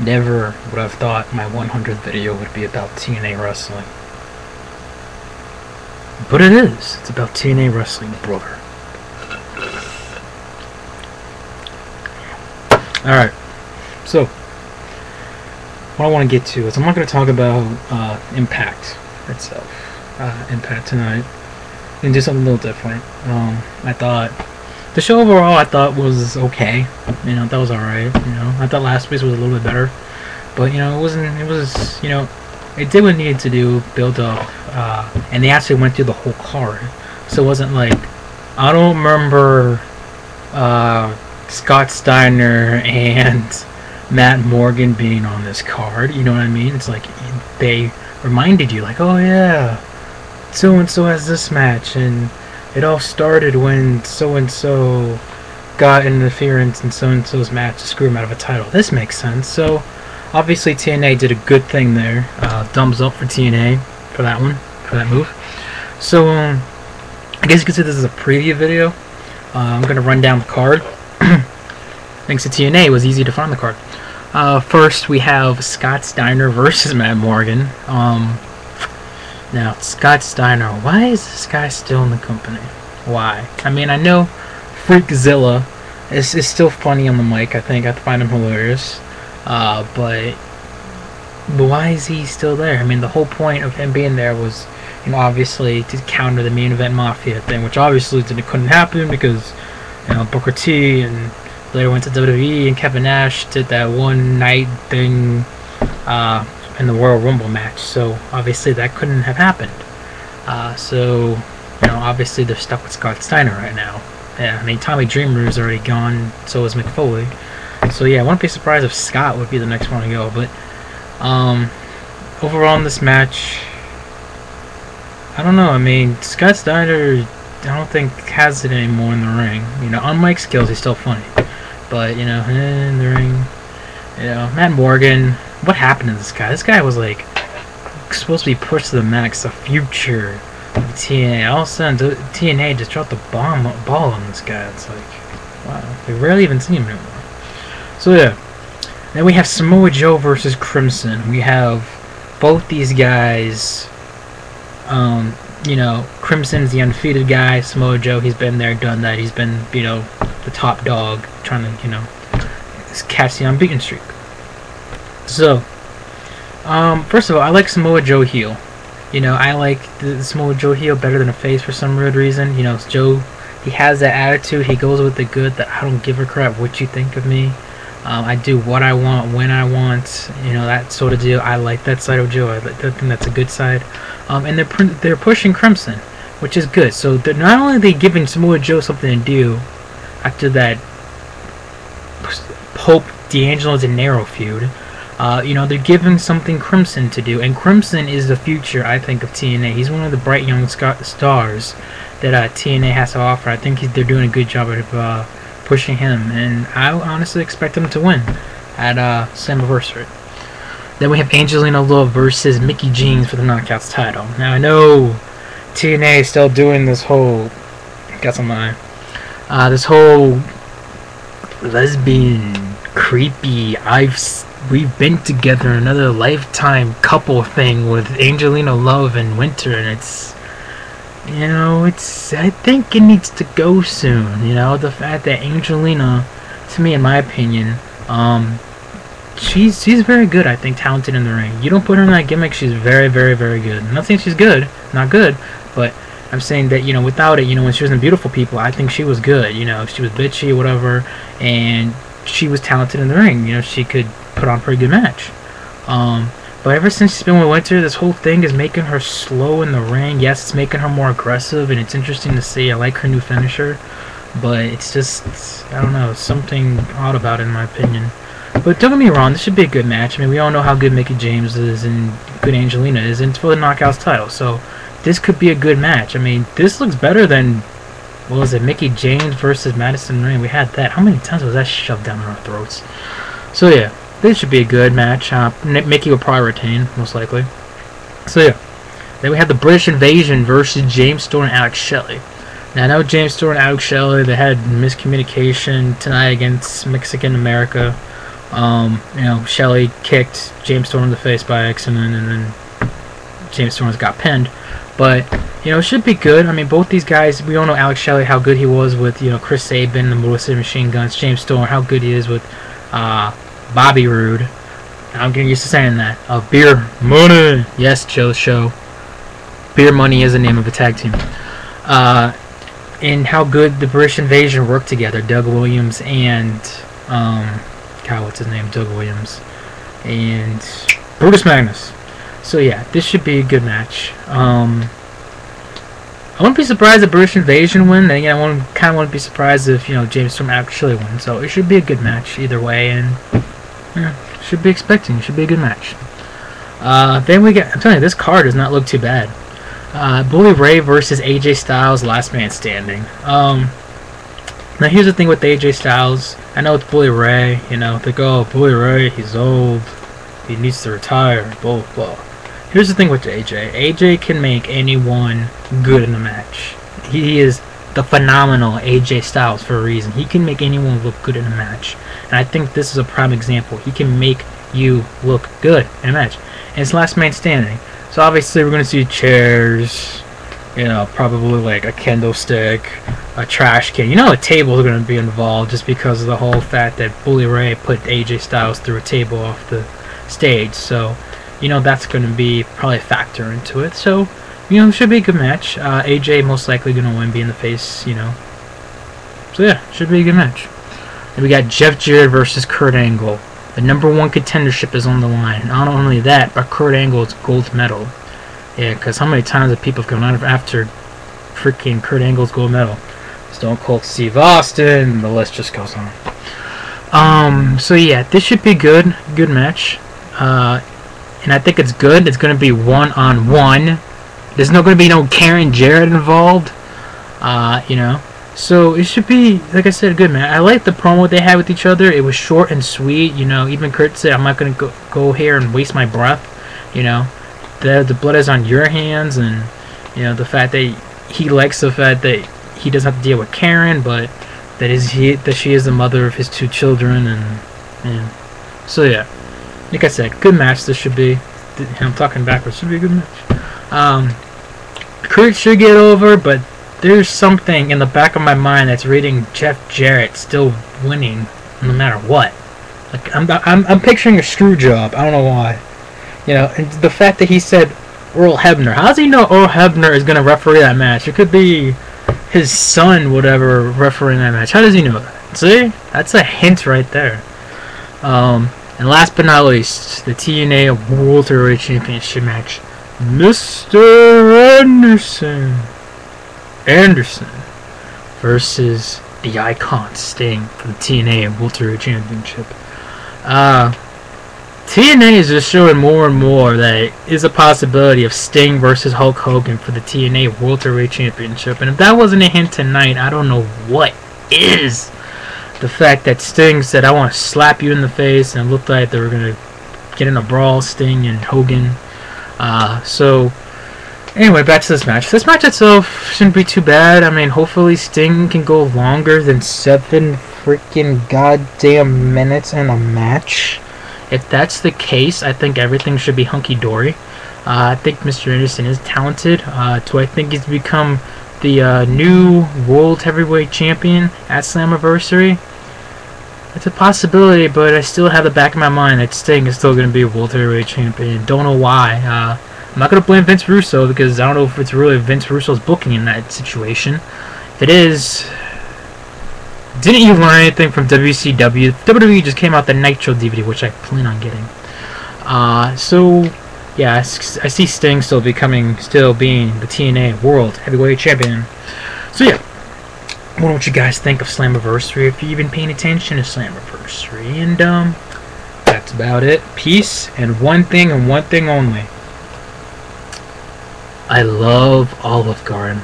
Never would have thought my 100th video would be about TNA wrestling. But it is. It's about TNA wrestling, brother. Alright. So, what I want to get to is I'm not going to talk about uh, Impact itself. Uh, Impact tonight. And do something a little different. Um, I thought the show overall I thought was okay. You know, that was alright. You know, I thought last week's was a little bit better, but you know, it wasn't. It was you know, it did what it needed to do, build up, uh, and they actually went through the whole card. So it wasn't like I don't remember uh, Scott Steiner and Matt Morgan being on this card. You know what I mean? It's like they reminded you, like, oh yeah, so and so has this match and it all started when so and so got an interference in so and so's match to screw him out of a title. This makes sense. So obviously TNA did a good thing there. Uh, thumbs up for TNA for that one, for that move. So um, I guess you could say this is a preview video. Uh, I'm gonna run down the card. Thanks to TNA, it was easy to find the card. Uh, first, we have Scott Steiner versus Matt Morgan. Um, now, Scott Steiner, why is this guy still in the company? Why? I mean, I know Freakzilla is, is still funny on the mic, I think. I find him hilarious. Uh, but, but why is he still there? I mean, the whole point of him being there was, you know, obviously to counter the main event mafia thing, which obviously didn't, couldn't happen because, you know, Booker T and later went to WWE and Kevin Nash did that one night thing. Uh, in the Royal Rumble match. So obviously that couldn't have happened. Uh, so you know, obviously they're stuck with Scott Steiner right now. Yeah, I mean Tommy Dreamer is already gone. So is Mick Foley. So yeah, I wouldn't be surprised if Scott would be the next one to go. But um, overall in this match, I don't know. I mean Scott Steiner, I don't think has it anymore in the ring. You know, on mic skills he's still funny, but you know, in the ring, you know, Matt Morgan what happened to this guy? This guy was like supposed to be pushed to the max, the future of TNA. All of a sudden, TNA just dropped the bomb ball on this guy. It's like, wow, we rarely even see him anymore. So yeah, then we have Samoa Joe versus Crimson. We have both these guys. Um, you know, Crimson's the undefeated guy. Samoa Joe, he's been there, done that. He's been, you know, the top dog, trying to, you know, catch the unbeaten streak. So, um, first of all, I like Samoa Joe heel. You know, I like the Samoa Joe heel better than a face for some weird reason. You know, Joe, he has that attitude. He goes with the good that I don't give a crap what you think of me. Um, I do what I want when I want. You know that sort of deal. I like that side of Joe. I, like, think that's a good side. Um, and they're they're pushing Crimson, which is good. So they're not only are they giving Samoa Joe something to do after that Pope D'Angelo Dinero feud. Uh, you know, they're giving something Crimson to do, and Crimson is the future, I think, of TNA. He's one of the bright young stars that uh, TNA has to offer. I think they're doing a good job of uh, pushing him, and I honestly expect him to win at uh, Slammiversary. Then we have Angelina Love versus Mickie James for the Knockouts title. Now I know TNA is still doing this whole, got some eye, uh, this whole lesbian, creepy. I've we've been together another lifetime couple thing with Angelina Love and Winter, and it's you know it's I think it needs to go soon. You know the fact that Angelina, to me in my opinion, um, she's she's very good. I think talented in the ring. You don't put her in that gimmick, she's very very very good. I'm not saying she's good, not good, but I'm saying that you know without it, you know when she was in Beautiful People, I think she was good. You know she was bitchy, or whatever, and she was talented in the ring. You know she could put on a pretty good match. Um, but ever since she's been with Winter, this whole thing is making her slow in the ring. Yes, it's making her more aggressive, and it's interesting to see. I like her new finisher, but it's just I don't know something odd about it in my opinion. But don't get me wrong, this should be a good match. I mean, we all know how good Mickie James is and good Angelina is, and it's for the Knockouts title. So this could be a good match. I mean, this looks better than what was it, Mickie James versus Madison Rayne. We had that. How many times was that shoved down our throats? So yeah, this should be a good match. Uh, Mickie will probably retain, most likely. So yeah. Then we have the British Invasion versus James Storm and Alex Shelley. Now I know James Storm and Alex Shelley, they had miscommunication tonight against Mexican America. Um, you know, Shelley kicked James Storm in the face by accident, and then James Storm got pinned. But you know, it should be good. I mean, both these guys, we all know Alex Shelley how good he was with you know Chris Sabin, the City Machine Guns, James Storm, how good he is with uh, Bobby Roode. I'm getting used to saying that. Uh, beer money. Yes, Joe Show. Beer money is the name of a tag team. Uh, and how good the British Invasion worked together. Doug Williams and um, God, what's his name? Doug Williams and Brutus Magnus. So yeah, this should be a good match. Um, I wouldn't be surprised if British Invasion win. Then again, I kind of wouldn't be surprised if you know James Storm actually win. So it should be a good match either way, and should be expecting. Should be a good match. Uh, then we get. I'm telling you, this card does not look too bad. Uh, Bully Ray versus AJ Styles, Last Man Standing. Um, now here's the thing with AJ Styles. I know it's Bully Ray. You know they go, oh, Bully Ray, he's old. He needs to retire. Blah blah. Here's the thing with AJ. AJ can make anyone good in a match. He is the phenomenal AJ Styles for a reason. He can make anyone look good in a match. And I think this is a prime example. He can make you look good in a match. And it's last man standing. So obviously we're going to see chairs, you know, probably like a candlestick, a trash can. You know a table is going to be involved just because of the whole fact that Bully Ray put AJ Styles through a table off the stage. So you know that's going to be probably a factor into it. So, you know, should be a good match. Uh, AJ most likely going to win, be in the face, you know. So yeah, should be a good match. And we got Jeff Jarrett versus Kurt Angle. The number one contendership is on the line. Not only that, but Kurt Angle's gold medal. Yeah, because how many times have people gone out after freaking Kurt Angle's gold medal? Stone Cold Steve Austin, the list just goes on. Um, so yeah, this should be good. Good match. Uh, and I think it's good. It's going to be one on one. There's not going to be no Karen Jarrett involved. Uh, you know, so it should be like I said, good man. I like the promo they had with each other. It was short and sweet. You know, even Kurt said, "I'm not going to go go here and waste my breath." You know, the the blood is on your hands, and you know the fact that he likes the fact that he doesn't have to deal with Karen, but that is he that she is the mother of his two children, and and so yeah like I said, good match. This should be. I'm talking backwards. Should be a good match. Um, Kurt should get over, but there's something in the back of my mind that's reading Jeff Jarrett still winning no matter what. Like I'm, I'm, I'm picturing a screw job. I don't know why. You know, and the fact that he said Earl Hebner. How does he know Earl Hebner is gonna referee that match? It could be his son, whatever, refereeing that match. How does he know that? See, that's a hint right there. Um, and last but not least, the TNA World Heavyweight Championship match. Mr. Anderson. Anderson versus the Icon Sting for the TNA World Heavyweight Championship. Uh, TNA is just showing more and more that it is a possibility of Sting versus Hulk Hogan for the TNA World Championship. And if that wasn't a hint tonight, I don't know what is the fact that Sting said, I want to slap you in the face, and it looked like they were going to get in a brawl, Sting and Hogan. Uh, so, anyway, back to this match. This match itself shouldn't be too bad. I mean, hopefully Sting can go longer than seven freaking goddamn minutes in a match. If that's the case, I think everything should be hunky dory. Uh, I think Mr. Anderson is talented. Uh, I think he's become the uh, new World Heavyweight Champion at Slammiversary. It's a possibility, but I still have the back of my mind that Sting is still going to be a World Heavyweight Champion. Don't know why. Uh, I'm not going to blame Vince Russo because I don't know if it's really Vince Russo's booking in that situation. If it is, didn't you learn anything from WCW? WWE just came out the Nitro DVD, which I plan on getting. Uh, so yeah, I, I see Sting still becoming, still being the TNA World Heavyweight Champion. So yeah, What you guys think of Slammiversary, if you've been paying attention to Slammiversary. And, um, that's about it. Peace, and one thing and one thing only. I love Olive Garden.